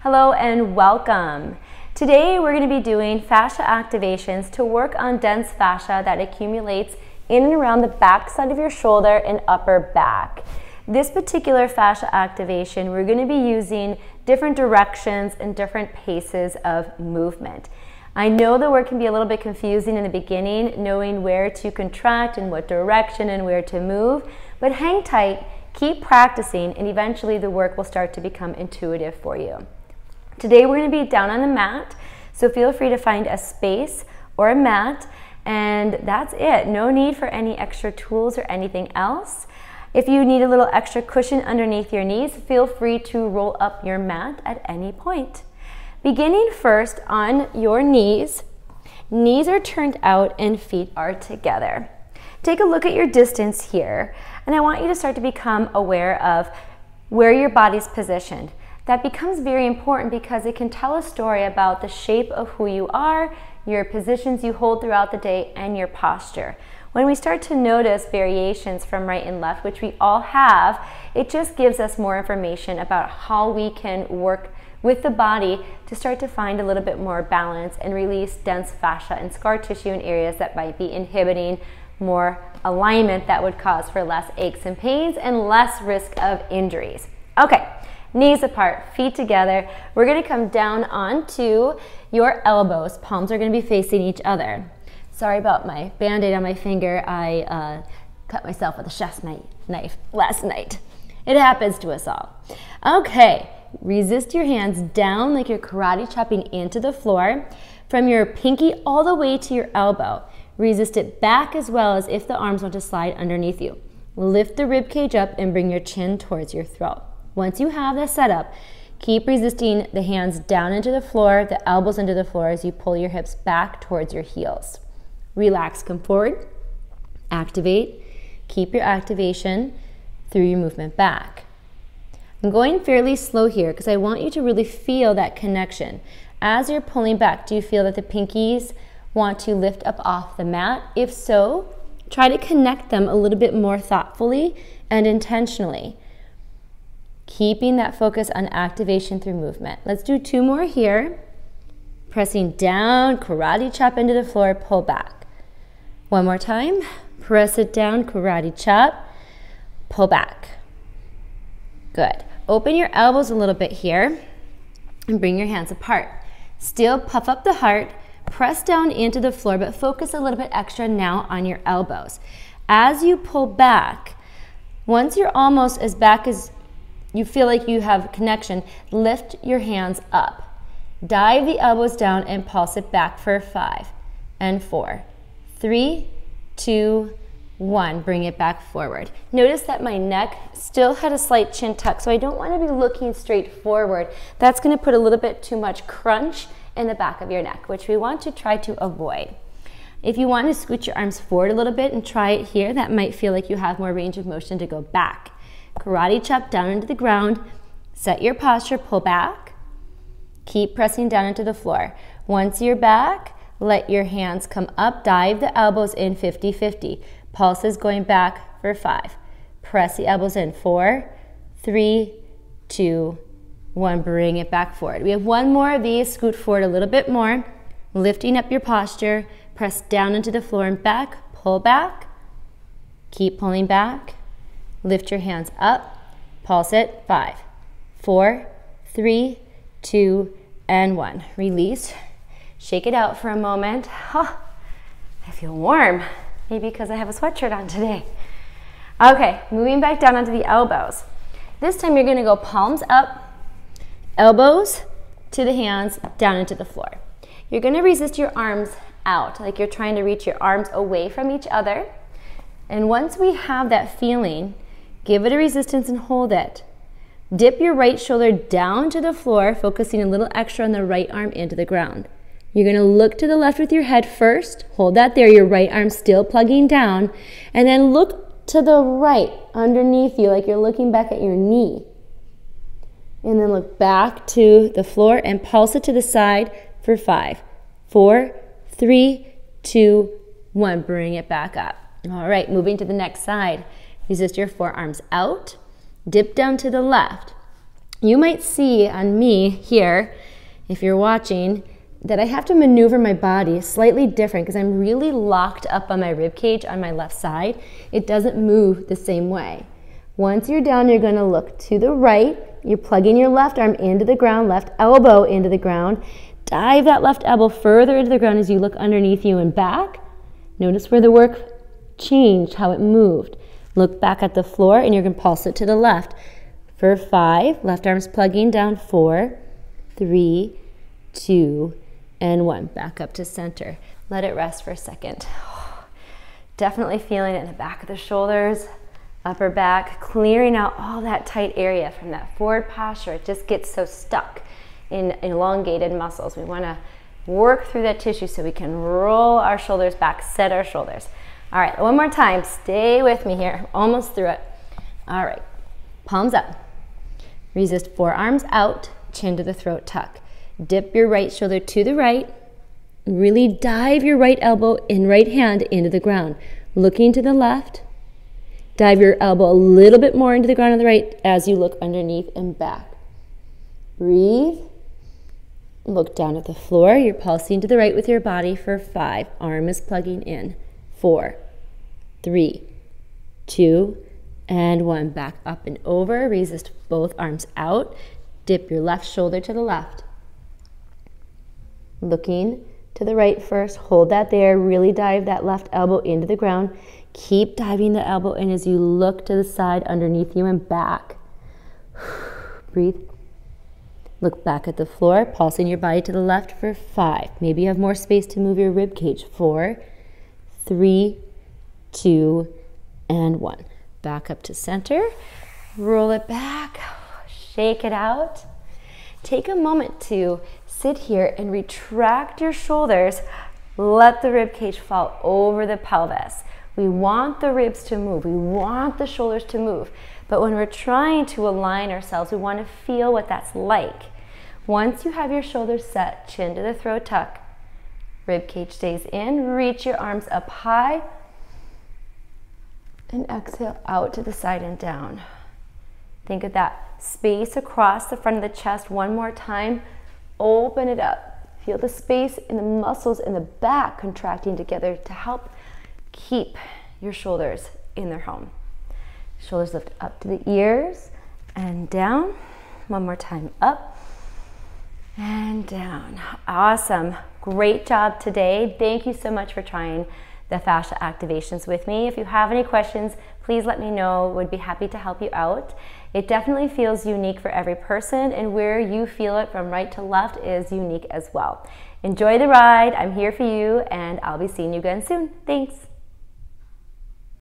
Hello and welcome. Today we're going to be doing fascia activations to work on dense fascia that accumulates in and around the back side of your shoulder and upper back. This particular fascia activation, we're going to be using different directions and different paces of movement. I know the work can be a little bit confusing in the beginning, knowing where to contract and what direction and where to move, but hang tight, keep practicing, and eventually the work will start to become intuitive for you. Today we're going to be down on the mat, so feel free to find a space or a mat, and that's it. No need for any extra tools or anything else. If you need a little extra cushion underneath your knees, feel free to roll up your mat at any point. Beginning first on your knees, knees are turned out and feet are together. Take a look at your distance here, and I want you to start to become aware of where your body's positioned that becomes very important because it can tell a story about the shape of who you are, your positions you hold throughout the day, and your posture. When we start to notice variations from right and left, which we all have, it just gives us more information about how we can work with the body to start to find a little bit more balance and release dense fascia and scar tissue in areas that might be inhibiting more alignment that would cause for less aches and pains and less risk of injuries. Okay, knees apart, feet together. We're gonna come down onto your elbows. Palms are gonna be facing each other. Sorry about my band-aid on my finger. I uh, cut myself with a chef's knife last night. It happens to us all. Okay, resist your hands down like you're karate chopping into the floor from your pinky all the way to your elbow. Resist it back as well as if the arms want to slide underneath you. Lift the rib cage up and bring your chin towards your throat. Once you have this set up, keep resisting the hands down into the floor, the elbows into the floor as you pull your hips back towards your heels. Relax, come forward, activate, keep your activation through your movement back. I'm going fairly slow here because I want you to really feel that connection. As you're pulling back, do you feel that the pinkies want to lift up off the mat? If so, try to connect them a little bit more thoughtfully and intentionally keeping that focus on activation through movement. Let's do two more here. Pressing down, karate chop into the floor, pull back. One more time. Press it down, karate chop, pull back. Good. Open your elbows a little bit here and bring your hands apart. Still puff up the heart, press down into the floor, but focus a little bit extra now on your elbows. As you pull back, once you're almost as back as you feel like you have connection, lift your hands up. Dive the elbows down and pulse it back for five and four, three, two, one. Bring it back forward. Notice that my neck still had a slight chin tuck, so I don't want to be looking straight forward. That's going to put a little bit too much crunch in the back of your neck, which we want to try to avoid. If you want to scoot your arms forward a little bit and try it here, that might feel like you have more range of motion to go back. Karate chop down into the ground. Set your posture, pull back. Keep pressing down into the floor. Once you're back, let your hands come up. Dive the elbows in 50 50. Pulses going back for five. Press the elbows in. Four, three, two, one. Bring it back forward. We have one more of these. Scoot forward a little bit more. Lifting up your posture. Press down into the floor and back. Pull back. Keep pulling back. Lift your hands up. Pulse it. Five, four, three, two, and one. Release. Shake it out for a moment. Oh, I feel warm. Maybe because I have a sweatshirt on today. Okay, moving back down onto the elbows. This time you're going to go palms up, elbows to the hands, down into the floor. You're going to resist your arms out, like you're trying to reach your arms away from each other. And once we have that feeling, Give it a resistance and hold it. Dip your right shoulder down to the floor, focusing a little extra on the right arm into the ground. You're going to look to the left with your head first. Hold that there, your right arm still plugging down. And then look to the right underneath you like you're looking back at your knee. And then look back to the floor and pulse it to the side for five, four, three, two, one. Bring it back up. All right, moving to the next side. Resist your forearms out. Dip down to the left. You might see on me here, if you're watching, that I have to maneuver my body slightly different because I'm really locked up on my rib cage on my left side. It doesn't move the same way. Once you're down, you're going to look to the right. You're plugging your left arm into the ground, left elbow into the ground. Dive that left elbow further into the ground as you look underneath you and back. Notice where the work changed, how it moved. Look back at the floor and you're going to pulse it to the left. For five, left arm's plugging down. Four, three, two, and one. Back up to center. Let it rest for a second. Definitely feeling it in the back of the shoulders, upper back, clearing out all that tight area from that forward posture. It just gets so stuck in elongated muscles. We want to work through that tissue so we can roll our shoulders back, set our shoulders. All right, one more time. Stay with me here. Almost through it. All right, palms up. Resist forearms out, chin to the throat tuck. Dip your right shoulder to the right. Really dive your right elbow and right hand into the ground. Looking to the left. Dive your elbow a little bit more into the ground on the right as you look underneath and back. Breathe. Look down at the floor. You're pulsing to the right with your body for five. Arm is plugging in. Four, three, two, and one. Back up and over. Resist both arms out. Dip your left shoulder to the left. Looking to the right first. Hold that there. Really dive that left elbow into the ground. Keep diving the elbow in as you look to the side underneath you and back. Breathe. Look back at the floor, pulsing your body to the left for five. Maybe you have more space to move your rib cage. Four, three, two, and one. Back up to center. Roll it back. Shake it out. Take a moment to sit here and retract your shoulders. Let the rib cage fall over the pelvis. We want the ribs to move. We want the shoulders to move. But when we're trying to align ourselves, we want to feel what that's like. Once you have your shoulders set, chin to the throat tuck, rib cage stays in, reach your arms up high, and exhale out to the side and down. Think of that space across the front of the chest one more time. Open it up. Feel the space in the muscles in the back contracting together to help keep your shoulders in their home. Shoulders lift up to the ears and down. One more time. Up and down. Awesome. Great job today. Thank you so much for trying the fascia activations with me. If you have any questions, please let me know. Would be happy to help you out. It definitely feels unique for every person, and where you feel it from right to left is unique as well. Enjoy the ride. I'm here for you, and I'll be seeing you again soon. Thanks.